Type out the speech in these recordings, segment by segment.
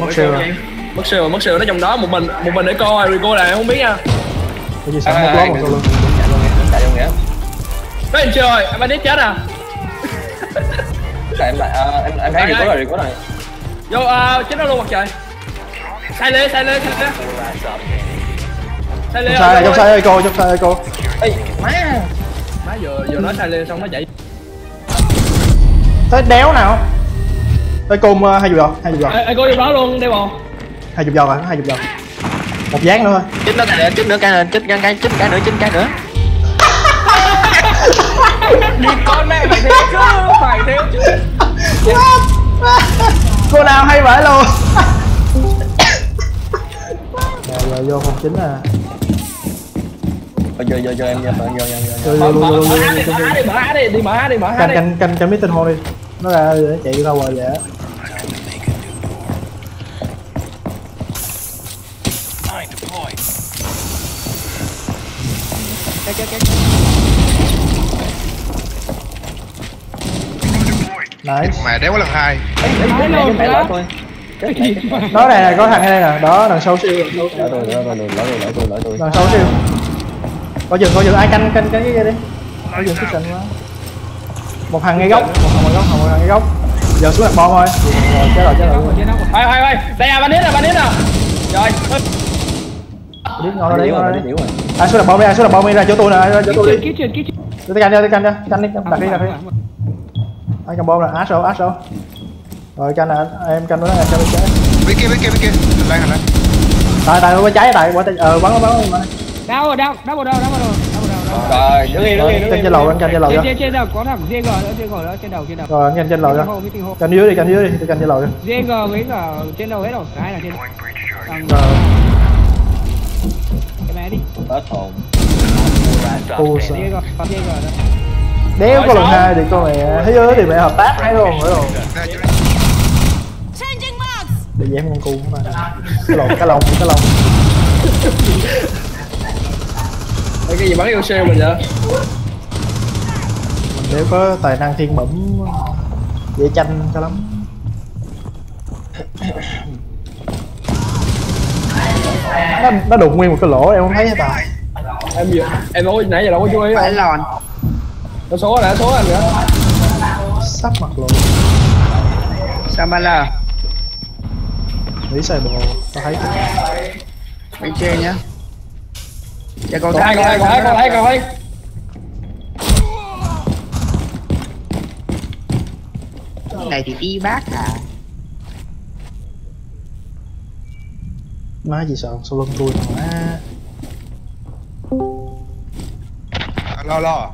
mất siêu rồi. mất siêu rồi mất siêu. Rồi. nó trong đó một mình một mình để coi rồi cô là em không biết nha. Cái gì sẵn một lót một luôn. chạy luôn nghĩa chạy luôn nghĩa có anh chơi em anh chết à? Chạy em lại à, em em thấy record đây. rồi record rồi vô à, chết nó luôn mặt trời. Sai lê sai lê sai lê. Sai lê sai trong sai ơi cô trong sai ơi cô ê má. Má vừa vừa nói sai lê xong nó chạy. Tới đéo nào tới cung ờ, hai chục giọt hai chục giọt. Ai có vô đó luôn đeo bò hai chục giọt rồi hai chục giọt. Một dáng nữa thôi. Chết nó cái chết nữa cái nữa chết cái chết cái nữa chết cái nữa. Đi con mẹ phải thế chứ phải thế chứ. Cô nào hay vãi luôn? Rồi rồi vô phòng chính à. Ờ, giờ giờ giờ em giờ giờ giờ giờ vô mở vô vô mở vô vô đi mở đi mở há đi mở há canh đi. canh canh canh biết tinh hô đi. Nó ra để chạy đâu rồi vậy nice. Mẹ đéo có lần hai. Đấy lỡ tôi đó này có thằng đây nè đó đằng sau siêu. Lỡ tôi lỡ tôi lỡ tôi lỡ tôi lỡ tôi đằng sau siêu. Có dừng có dừng ai canh canh cái kia đi. Có dừng cái canh quá. Một thằng ngay góc một thằng ngay góc một thằng ngay góc. Giờ xuống đặt bom thôi. Rồi chết rồi chết rồi. Hoài hoài hoài. Đây à bandit nè bandit nè rồi ra đấy ra rồi đấy. điếu rồi. Ai xuống đặt bom đi ai xuống đặt bom đi ra chỗ tôi nè ra chỗ tôi đi. Kít chuyển kít chuyển tôi canh cho tôi canh cho canh đi đặt đi. Đặt đi anh cầm bom là át đâu át đâu? Rồi canh nè em canh nữa em canh cháy bên kia bên kia bên kia. Hành lang hành lang tại tại qua cháy tại qua ờ bắn bắn bắn Đau rồi đau Đau đầu đau Đau đầu. rồi đứng đi đứng đi đứng trên lầu anh canh trên lầu Trên trên trên đầu có thằng GG nữa GG nữa trên đầu trên đầu. Rồi anh canh trên lầu hall. canh dưới đi canh dưới đi tôi canh trên lầu cho. GG với cả trên đầu hết rồi cái là trên thằng rồi. Cái bé đi. Hết hồn. U sợ. Còn GG nữa đéo có lần hai thì con mẹ thấy ơi thì mẹ hợp tác hay luôn Changing mags! để dán con cu mà cái lồng cái lồng cái lồng. Đây, cái gì bắn vô xe mình vậy? Mình nếu có tài năng thiên bẩm dễ tranh cho lắm. Nó, nó đục nguyên một cái lỗ em không thấy hết à em vừa em có nãy giờ đâu có chú ý. Phải lòn nó số đã số anh nữa sắp mặt luôn Samala. Nghĩ sai bộ tao thấy bên trên nhá. Dạ còn hai còn hai còn hai còn hai còn hai này thì đi bác à. Má gì sợ sau lưng tôi mà À, lo lo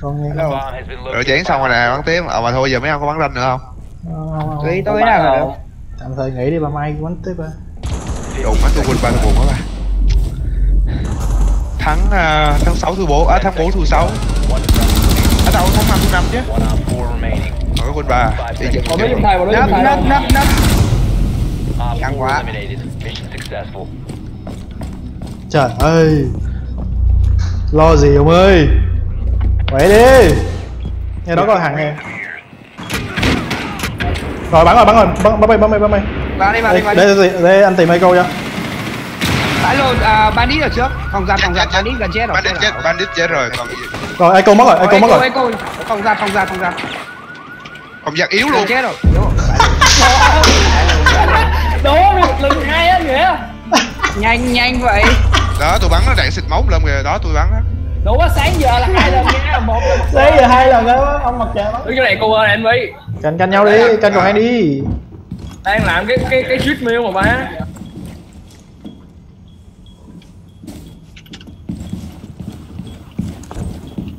con nghe Hello. rồi chén xong rồi nè bắn tiếp ờ mà thôi giờ mấy ông có bắn ranh nữa không không không không Tùy tôi nào rồi tạm thời nghỉ đi ba mai quánh tiếp à đụng mắt tôi quên ba tôi buồn quá ba thắng à, tháng 6 thứ 4 à tháng 4 thứ 6 à đâu tháng 5 thứ 5 chứ rồi có quên ba đi còn nó dùng thầy nấp nấp nấp căng quá trời ơi lo gì ông ơi khỏe đi. Nghe đó có thằng nè rồi bắn rồi bắn rồi. Bắn bắn bay bắn bay bắn bay vào đi vào đi vào đi. để, để anh tìm Michael cho Bãi lô à, bandit ở trước. Phòng giặt phòng giặt bandit gần chết rồi bandit chết bandit chết rồi còn gì. Rồi Michael mất rồi Michael mất rồi. Echo phòng giặt phòng giặt phòng giặt. Còn giặc yếu luôn. Chết rồi. Đố lần hai á nghĩa nhanh nhanh vậy. Đó tôi bắn nó đạn xịt máu lên kìa. Đó tôi bắn đó đố quá sáng giờ là hai lần nha. Một là một đấy giờ hai lần đó ông mặt trời đứng chỗ này cô ơi anh Vy canh canh nhau đi canh còn hai đi. Đang làm cái cái cái shoot meal mà ba.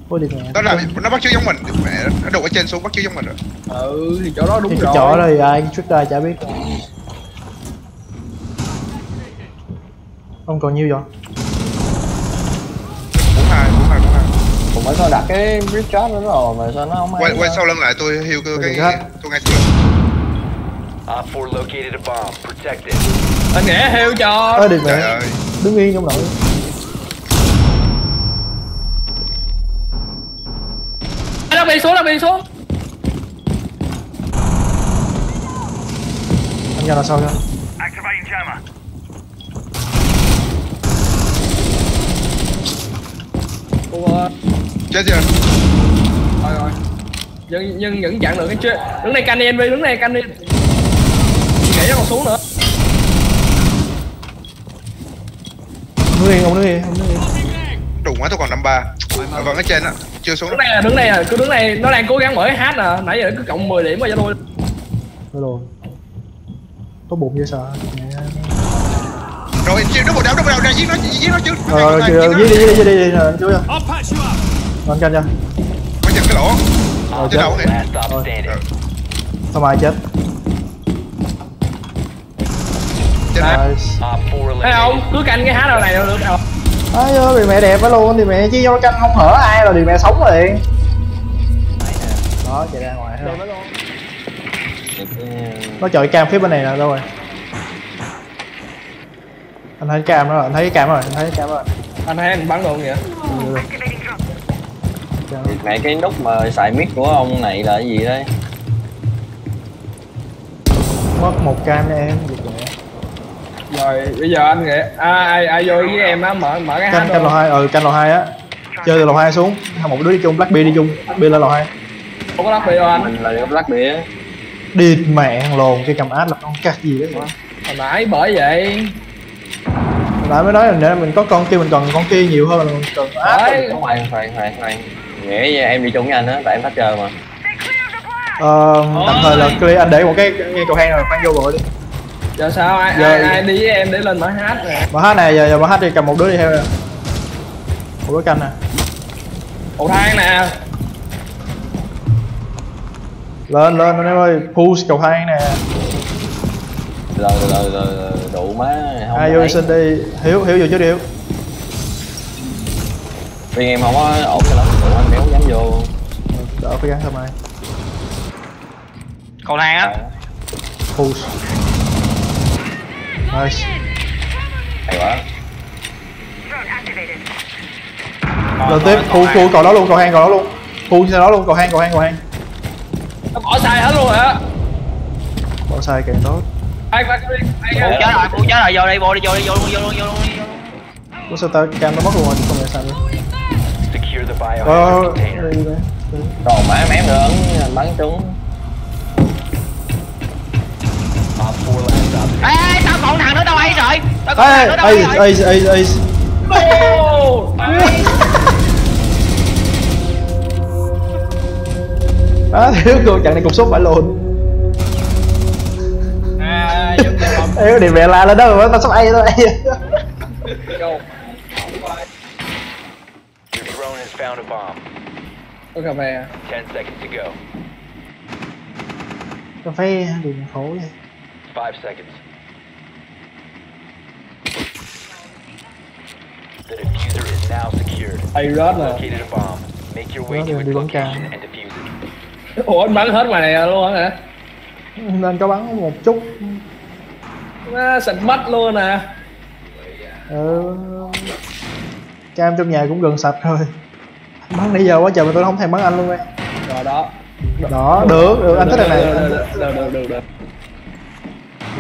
Ôi đi mẹ. Đó là nó bắt chước giống mình. Mẹ nó đụng ở trên xuống bắt chước giống mình rồi. Ừ thì chỗ đó đúng Thì rồi. chỗ rồi ai trước đây chả biết. Ông còn nhiêu vậy bốn hai bốn hai bốn hai mới có đặt cái bridge shot nữa rồi mà sao nó không quay quay sau lưng lại tôi hiu cái cái tôi ngay sau lưng Op 4 located a bomb. Protect it. anh nghĩa heo cho. Đi trời mẹ ơi. Đứng yên trong nội nó đi xuống nó đi xuống. Anh ra là sao cho Ủa, chết chưa? Rồi rồi. Nhưng nhưng vẫn chặn được cái chưa đứng đây canh đi envy đứng đây canh đi. Nghĩ nó còn xuống nữa. Ông nước yên ông nước yên đủ quá tôi còn năm ba. Vẫn ở trên á. Chưa xuống. Đứng đây là đứng đây là cứ đứng đây. Nó đang cố gắng mở cái hát nè nãy giờ nó cứ cộng 10 điểm vào cho tôi. Thôi rồi có bụng vậy sợ. Rồi chịu nó một đám nó một đám ra giết nó giết nó chứ. Rồi rồi Giết đi đi đi đi. Đi chú anh canh cho. Có chừng cái lỗ. Op Trên đầu 4 kìa. last stop Rồi. standing. không ai chết? Này nice. Op 4 thấy không cứ canh cái hát nào này được đâu. Ai ơi, bị mẹ đẹp quá luôn, thì mẹ chứ vô canh không hở ai rồi thì mẹ sống liền Đó, chạy ra ngoài không? Nó chọi cam phía bên này nè, đâu rồi? Anh thấy cam đó rồi, anh thấy cái cam rồi, anh thấy cái cam rồi. Anh thấy anh bắn luôn vậy? Ừ, mẹ cái nút mà xài mic của ông này là cái gì đây Mất một cam nha em, giật mẹ rồi bây giờ anh nghĩ à, ai ai vô với em á mở mở cái Canh, canh lò luôn. 2, ừ, canh lò 2 á. Chơi từ lò 2 xuống, hai một đứa đi chung, Black Bee đi chung, Black Bee lên lò 2 không có lắp video anh? Mình là cái black bia Đi mẹ thằng lồn, cái cầm át là con cắt gì đó. Vậy hồi nãy bởi vậy. Lại mới nói là nếu mình có con kia mình cần con kia nhiều hơn là mình cần át đấy không khoan khoan khoan khoan nghĩa em đi chung với anh á tại em phát chơi mà. Ờ, tạm thời là clear, anh để một cái ngay cầu thang rồi, khoan vô gọi đi. Giờ sao? Ai Giờ- ai, ai đi với em để lên mở hát nè? Mở hát này giờ giờ mở hát đi cầm một đứa đi theo. Nè một đứa canh nè. Cầu thang nè. Lên lên anh em ơi push cầu thang nè. Rồi rồi rồi đủ má không ai vô xin đi. Hiếu hiếu vô chứ điếu Vì em không có ổn cho lắm tụi anh méo dám vô đỡ phải gắn thôi mai cầu thang á push nice hay quá lên tiếp pull pull cầu đó luôn cầu hang cầu đó luôn pull sau đó luôn cầu hang cầu hang cầu hang nó bỏ sai hết luôn á bỏ sai càng tốt ai ai phụ ai chết rồi phụ chết rồi vô đi vô đi vô đi vô luôn vô luôn vô luôn vô luôn có sao tao cam nó mất luôn rồi không phải sao biohazard ờ. Còn má mém nữa ấn bắn trúng. Op 4 last stop ê ê tao còn thằng nữa tao ấy rồi tao còn ê thằng nữa tao ê ấy rồi ê ê ê Ô! á thiếu cô trận này cục sốt phải luôn à không Ê, điểm mẹ la lên đó rồi, tao sắp ai tao ai Go. Your drone has found a bomb. có cà phê à 10 seconds to go. Cà phê đừng khổ vậy 5 seconds. The diffuser is now secured. ai rớt nè Located a bomb. Make your way to rồi, its location and defuse it. ủa anh bắn hết ngoài này luôn hả Nên có bắn một chút nó sạch mất luôn nè ừ. Cam trong nhà cũng gần sạch rồi Bắn nãy giờ quá trời mà tôi không thèm bắn anh luôn đây rồi đó. Đó, được, được, anh thích được, này. Này được, được, được được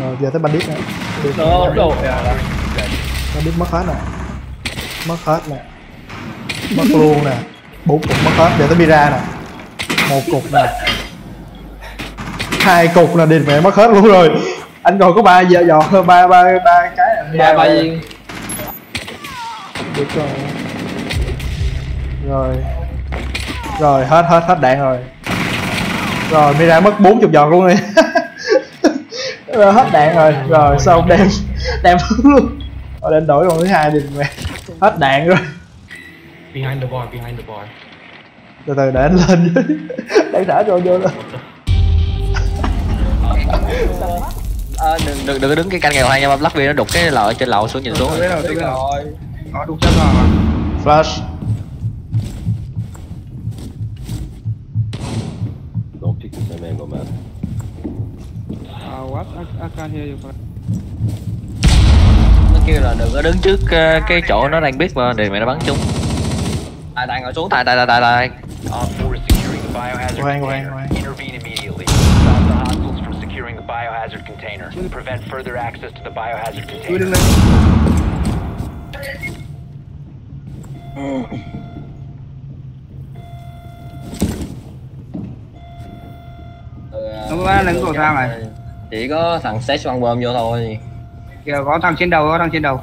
Rồi, giờ tới bandit nè. Được được được bandit mất hết nè. Mất hết nè. Mất luôn nè. Bốn cục mất hết, giờ tới Mira nè. Một cục nè. Hai cục là điền mẹ mất hết luôn rồi. Anh còn có ba giờ giọt hơn ba ba ba cái ba ba viên. Được rồi rồi. Rồi hết hết hết đạn rồi. Rồi Mira mất 40 giọt luôn đi rồi, hết đạn rồi. Rồi xong đem đem luôn? Rồi đem đổi con thứ hai đi mẹ. Hết đạn rồi. Behind the bar behind the bar từ từ để anh lên để thả rồi vô lên. Ờ, đừng, đừng, đừng có đứng cái canh nghèo hay nha Black Bear nó đục cái lọ trên lầu xuống nhìn xuống. Tôi biết rồi tôi I can't. Nó kêu là đừng có đứng trước uh, cái chỗ nó đang biết mà để mày nó bắn chúng. Tài tài ngồi xuống tài tài tài tài tài. Quang quang quang. biohazard container. Prevent further access to the biohazard container. Ờ, Ông ba lần của sao này? Chỉ có thằng set băng bơm vô thôi. Kìa có thằng trên đầu, có thằng trên đầu.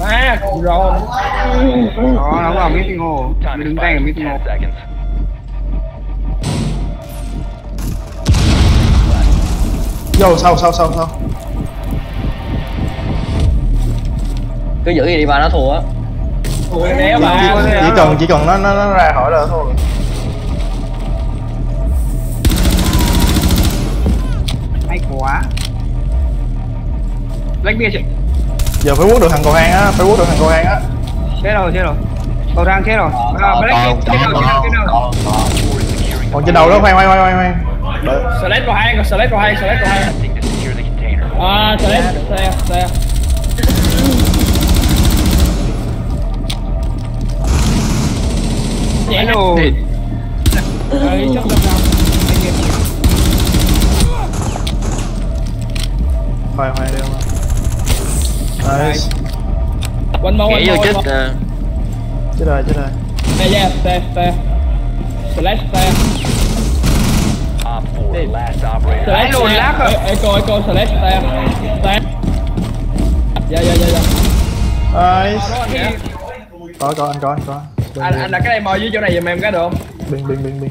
Má, rồi. Đó, nó vào meeting Time Mới đứng tay ở meeting 10 hall seconds. vô sau sau sau sau. Cứ giữ gì đi mà nó thua á. Ui, né bà chỉ cần chỉ cần nó nó, nó ra khỏi là thôi Hay quá. Lách bia chị. Giờ phải quất được thằng cầu hang á phải quất được thằng cầu hang á. Chết rồi, chết rồi. Cầu thang chết rồi. À, Black chết chết đầu còn trên đầu đó khoan khoan khoan khoan. Select vào hai, select vào hai, select the container. À, select, xe, xe Hello Ơi, chắc đâm Khoan khoan đi không Nice. Quanh mâu, quanh mâu, chết à. Chết rồi, chết rồi. Stay, yeah, stay, stay Slash, stay Slash luôn lát rồi Eco, eco, slash, stay Stay Dạ, dạ, dạ, dạ Nice. Có, có, anh có, anh có. Anh, là cái này mò dưới chỗ này giùm em cái được không? Bình, bình, bình, bình.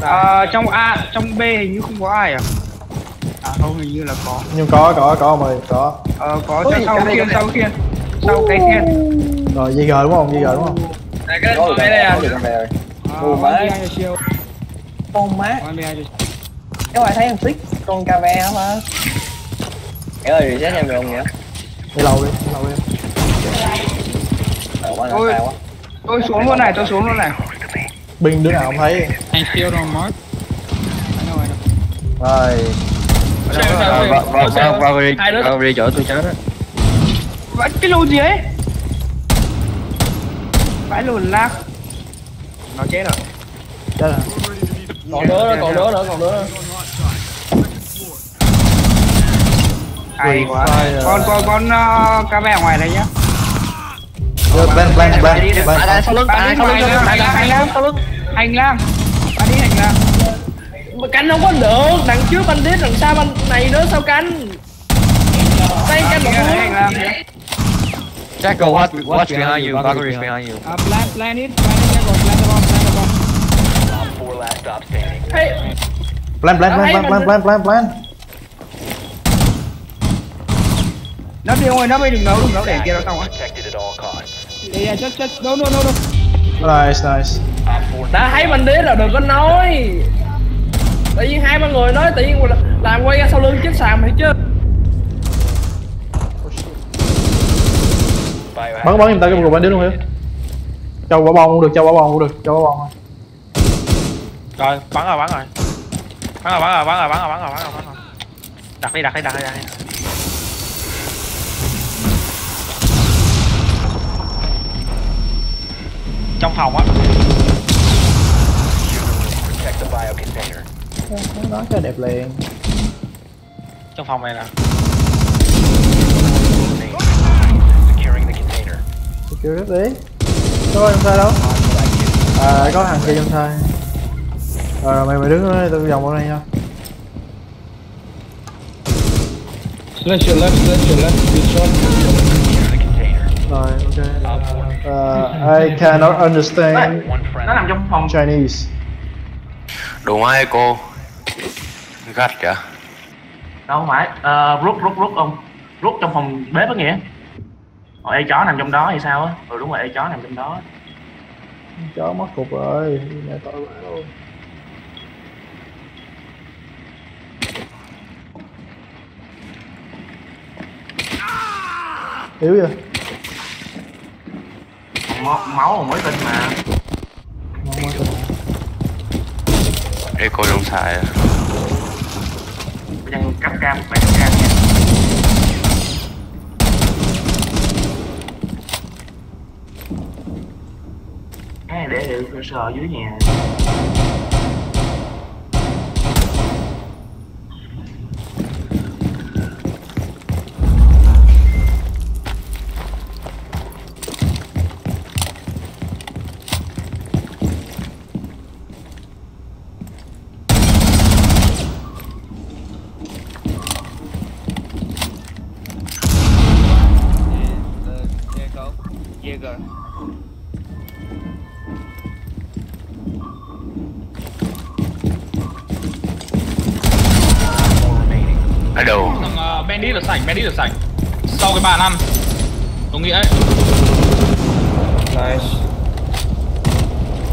Ờ, trong A, trong B hình như không có ai à? Không, hình như là có. Nhưng có có có mời có. Ờ, có cho sau khiên, sau khiên. Sau cái khiên. Rồi dây gờ đúng không? Dây gờ đúng không? Đây, cái được đây đây à? con được rồi Ờ, má. Con má. Các bạn thấy thằng Twix con cà ve không hả Nghĩa ơi reset em được không nghĩa đi lâu đi đi lâu đi. Quá là Ôi. sao quá. Tôi xuống luôn này, tôi xuống luôn này. Bing đứa nào không thấy? I know, I know rồi. Vào vào đi vào đi chỗ tôi chết á Vẫn cái lùn gì ấy? Vãi lùn lác. Nó chết rồi. Chết rồi. Còn đứa nữa, còn đứa nữa, còn đứa nữa. Hay quá. Con, con, con uh, cá ve ngoài đây nhá. Yo, plan plan plan plan tại sau lưng sau lưng hành lang, hành lang, sau lưng hành lang mà canh không có được đằng trước anh đít đằng sau anh này nữa sao canh tay canh một hướng Jacko, watch, watch behind you. Valkyrie's behind you. Uh, plan, plan it. Plan it, Jacko. Plan the bomb. Plan the bomb. Bomb four last stop standing. Hey. Plan, plan, plan, plan, plan, plan, plan, plan. Nấp đi ông ơi, nấp đi, đừng nấu, đừng nấu đèn kia đâu tao á. Yeah, chết, chết, no, no, no, no. Nice, nice. Đã thấy mình đi là đừng có nói. Tự nhiên hai ba người nói tự nhiên làm quay ra sau lưng chết sàm hay chứ bắn bắn giùm tao cái bắn đứa luôn hiểu châu quả bom cũng được châu quả bom cũng được châu quả bom thôi Rồi, bắn rồi, bắn rồi. Bắn rồi, bắn rồi, bắn rồi, bắn rồi, bắn rồi, bắn rồi, bắn rồi. Đặt đi, đặt đi, đặt đi, đặt đi. Trong phòng á. protect the bio container. Nói cái đẹp liền. Trong phòng này nè. Securing the container. kêu rất đi có trong xe đâu. À có thằng kia trong xe rồi rồi mày mày đứng đó tao vòng qua đây nha. Slash your left, slash your left, be shot. Secure the container. rồi ok. Uh, I cannot understand Chinese. Đúng ai cô Gắt kìa. Đâu không phải? Ờ, rút rút rút ông. Rút trong phòng bếp á nghĩa. Ồ, ê chó nằm trong đó hay sao á? Ừ đúng rồi ê chó nằm trong đó. Chó mất cục rồi mẹ tội quá luôn yếu vậy? Máu, máu còn mới tin mà. Ê cô trong xài à nhân cắp cam và cam nha. Để để cơ sở dưới nhà. Rồi ở đâu Thằng uh, Bandit ở sảnh, Bandit ở sảnh. Sau cái bàn ăn. Tôi nghĩ ấy. Nice.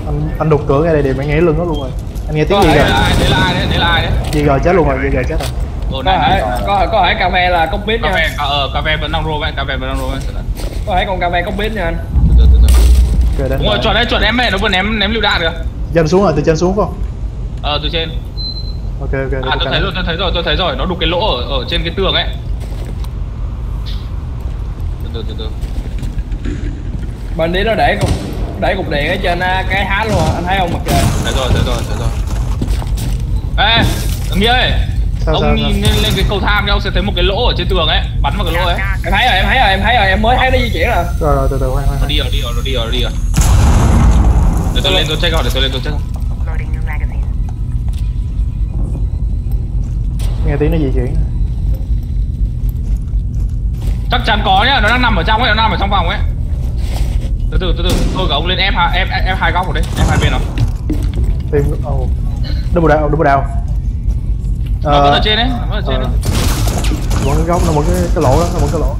Anh anh đục cửa ngay đây thì mày nghe lưng nó luôn rồi. Anh nghe tiếng gì rồi đấy là ai đấy, đấy là ai đấy? Gì rồi chết luôn rồi gì rồi chết rồi. Ồ có này có có thể cà phê là cốc bít Cà nha. phê, cà, ờ, cà phê vẫn đang roll vậy, cà phê vẫn đang roll vậy có thể con cà phê cốc bít nha anh. Từ từ Đúng rồi, chuẩn đấy, chuẩn em này, nó vừa ném, ném lựu đạn kìa. Chân xuống rồi từ chân xuống không? Ờ, từ trên. Ok ok À, tôi thấy rồi, tôi thấy rồi, tôi thấy rồi, nó đục cái lỗ ở, ở trên cái tường ấy. Từ từ từ từ. Bên đi nó để cục để cục điện ở trên cái há luôn à. anh thấy không? Mặt trời Thấy rồi, thấy rồi, thấy rồi. Ê, thằng Nghĩa ơi Sao, Ông sao, nhìn lên, lên cái cầu thang kia, ông sẽ thấy một cái lỗ ở trên tường ấy Bắn vào cái lỗ ấy. Em thấy rồi em thấy rồi em thấy rồi em mới thấy nó di chuyển rồi rồi rồi từ từ khoan khoan Nó đi rồi, đi rồi, nó đi rồi, nó đi rồi. Để tôi lên tôi check out, để tôi lên tôi check out. Nghe tiếng nó di chuyển. Chắc chắn có nhá, nó đang nằm ở trong ấy, nó nằm ở trong vòng ấy. Từ từ, từ từ, thôi cả ông lên F, F, F, F2 góc của đấy, F2 bên nó tim oh. double down double down Nó vẫn ở trên đấy, nó vẫn ở trên đấy vẫn cái góc nó vẫn cái, cái lỗ đó nó vẫn cái lỗ.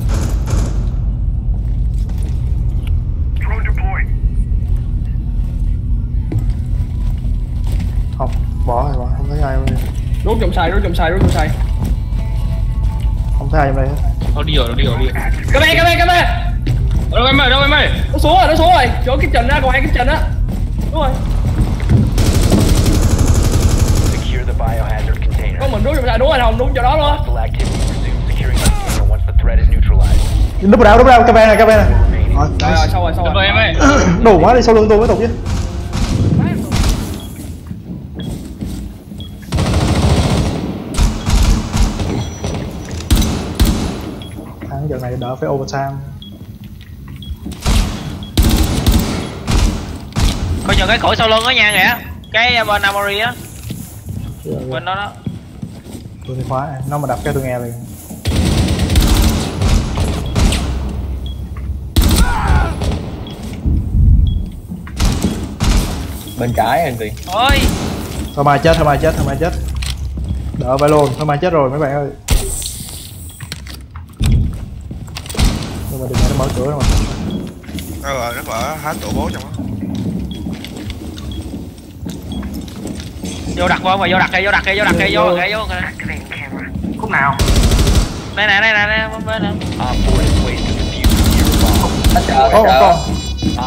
Không bỏ rồi bỏ không thấy ai đây. rút trong xài rút trong xài rút trong xài không thấy ai trong đây hết. Nó đi rồi, nó đi rồi, đi rồi. Phê cà phê cà phê Ở đâu em ơi, đâu em ơi nó xuống rồi nó xuống rồi. Chỗ cái trình á còn hai cái trình á. Đúng rồi Secure the biohazard trong xài đúng rồi không đúng chỗ đó luôn neutralized. double down double down camera này camera này. Rồi rồi rồi xong rồi xong Được rồi rồi? em ơi. Đủ quá đi sau lưng tôi mới tục chứ. Thắng trận này đỡ phải overtime. Coi chừng cái khỏi sau lưng đó nha nghĩa Cái bên Amory á. Rồi, rồi. Bên đó đó tôi đi khóa nó mà đập cái tôi nghe liền. Bên trái anh Tuyền. Ôi. Thôi mai chết thôi mai chết thôi mai chết. Đỡ phải luôn thôi mai chết rồi mấy bạn ơi. Nhưng mà đừng để nó mở cửa đâu mà. Ờ rồi nó mở hết tổ bố trong đó Vô đặt vô mà vô đặt kìa, vô đặt kìa, vô đặt kìa, vô kìa, vô. Kìa khúc nào? Đây nè, đây nè, đây bên nè. Op 4 is placed to defuse your bomb. hết chờ Ô, chờ. con.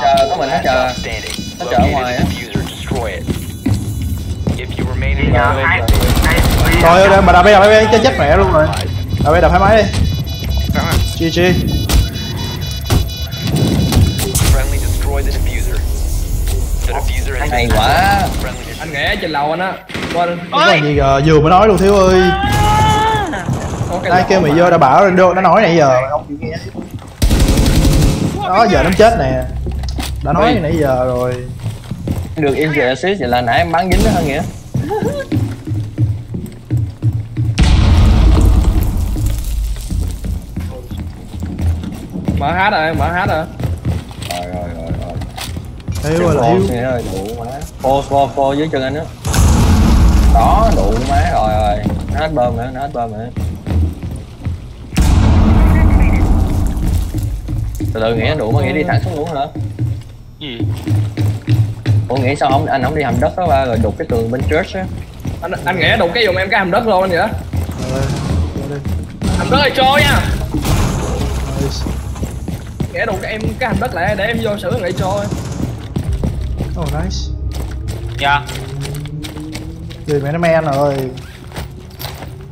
chờ có mình hết Last chờ. Nó chở ngoài á. rồi ơi mà đập đi đập đi chết chết mẹ luôn rồi. Đập đi đập hai máy đi. GG friendly destroy the diffuser. The diffuser has hay quá anh nghĩ trên lầu anh á. Quên. Là gì giờ vừa mới nói luôn thiếu ơi. Cái ai kêu mày mà. vô đã bảo nó nói nãy giờ. Không chịu nghe đó giờ nó chết nè. Đã nói nãy giờ rồi. Được im giờ assist vậy là nãy em bắn dính nó hơn nghĩa? Mở hát rồi mở hát rồi thiếu ơi là thiếu nghĩa rồi đủ má. Phô phô phô dưới chân anh á. Đó đủ má rồi rồi. Nó hết bơm nữa nó hết bơm nữa từ từ nghĩa đủ mà nghĩa đi thẳng xuống luôn hả? Gì ủa nghĩ sao ông anh không đi hầm đất đó ba rồi đục cái tường bên church á? Anh anh nghĩ đụng cái dùng em cái hầm đất luôn anh đi. hầm đất là trôi nha. Nice. nghĩ đụng cái em cái hầm đất lại để em vô xử nghĩ trôi Oh nice. Dạ. Người mẹ nó men rồi.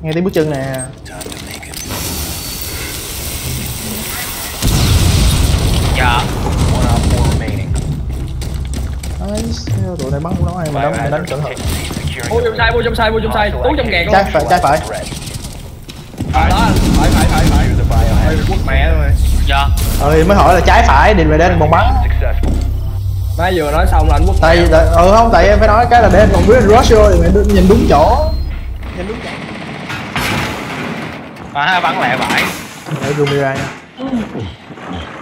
Nghe tiếng bước chân nè. Dạ. One op 4 remaining. Nice Tụi này bắn không nói ai mà đánh, mà đánh cẩn thận. Vô trong sai vô trong sai vô trong sai. Tú trong kẹt luôn Trái phải, trái phải đó anh. phải. Phải phải phải. Quất mẹ rồi Dạ. Rồi mới hỏi là trái phải đi về đây còn bắn nãy vừa nói xong là anh quất Tại tại- ừ không tại em phải nói cái là để anh còn biết anh rush rồi mày đứng- nhìn đúng chỗ. Nhìn đúng chỗ. À bắn lẹ vải Để Rumira nha.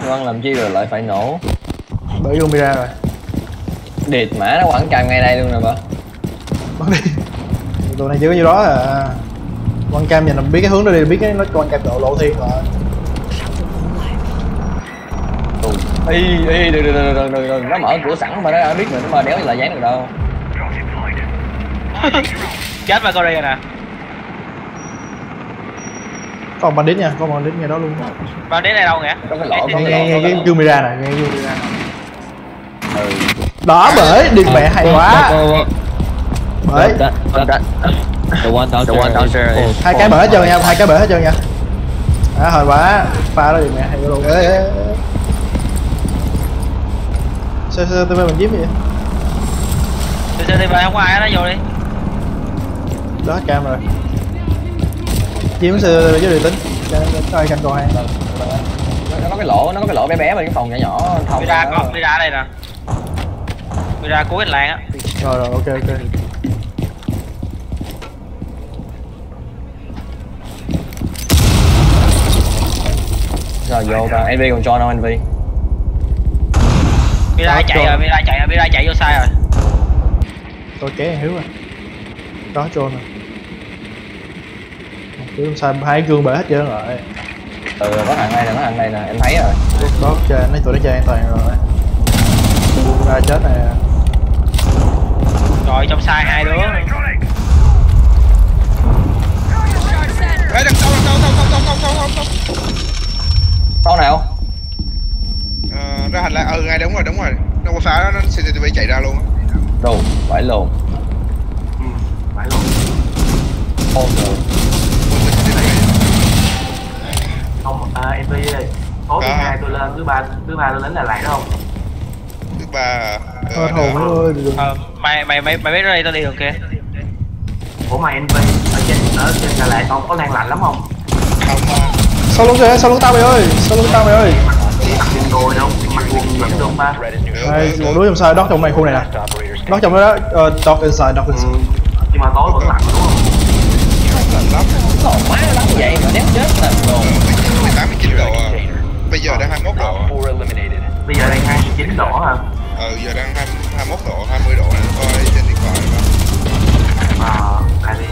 Vâng làm chi rồi lại phải nổ. Bởi vô mira rồi. Địt mã nó quẳng cam ngay đây luôn rồi bà. Bắn đi. Tụi này chỉ có nhiêu đó à. Quan cam nhìn là biết cái hướng đó đi biết cái nó quan cam độ lộ thiên rồi Y, y, đừng, đừng, đừng, đừng, đừng, đừng, nó mở cửa sẵn mà nó đã biết mình mà đéo lại dán được đâu. Chết mà Korea nè. Còn bandit nha có bandit ngay đó luôn. Đến đây đâu nghĩa Có cái lỗ, có nghe cái nghe lỗ, nghe có cái mira này nghe này Ừ. Đó bởi điền mẹ hay quá. Bởi. Downstairs hai cái bể hết trơn nha hai cái bể hết trơn nha. À hồi quá pha đó điền mẹ hay luôn sao sao tụi mình chiếm vậy từ đi về không có ai nó vô đi đó hết cam rồi chiếm sư với điều tính có ai canh còn hai nó nó có cái lỗ, nó có cái lỗ bé bé mà cái phòng nhỏ nhỏ thông Mira ra có Mira đây nè Mira cuối hành lang á rồi rồi ok ok Rồi vô ta, NV còn cho đâu NV Mira chạy rồi. Mira chạy rồi Mira chạy vô sai rồi. Tôi ké hiếu rồi đó trôn rồi cứ sai hai gương bể hết trơn rồi. Ừ, có thằng đây nè, có thằng đây nè, em thấy rồi. Đó chơi mấy tụi nó chơi an toàn rồi. Ra chết nè. Rồi trong sai hai đứa Ê, đằng sau, đằng sau, sau, sau, sau, sau, sau, sau, sau. Con nào? Ờ, ra hành lang, ừ, ngay đúng rồi, đúng rồi. Nó qua phá đó, nó CCTV chạy ra luôn á. Đồ, phải lồn ừ phải luôn Ôm rồi không à, em tôi tối thứ hai tôi lên thứ ba thứ ba tôi đến Đà Lạt đó không? Thứ ba à? Thôi Ờ, đó. ơi Ờ, mày mày mày mày biết ra đây tao đi đường kia ủa mà em ở trên ở trên Đà Lạt không có lan lạnh lắm không? Không, à, sau lưng kìa sau lưng tao mày ơi sau lưng tao mày ơi. Mặc quần đùi đâu mặc quần vẫn được ba được, Đây, được, một được. đứa trong sai đó trong này khu này nè nó trong đó đó ờ, uh, dog inside dog inside. Ừ. nhưng mà tối vẫn nặng đúng không? Lắm. Còn má lắm vậy mà nếu chết là đồ. Độ à. Bây giờ đang ờ, 21 độ. À. Bây giờ đang 29 độ hả? Ờ, giờ đang 20, 21 độ, 20 độ này coi trên điện thoại mà Ờ, à, đi.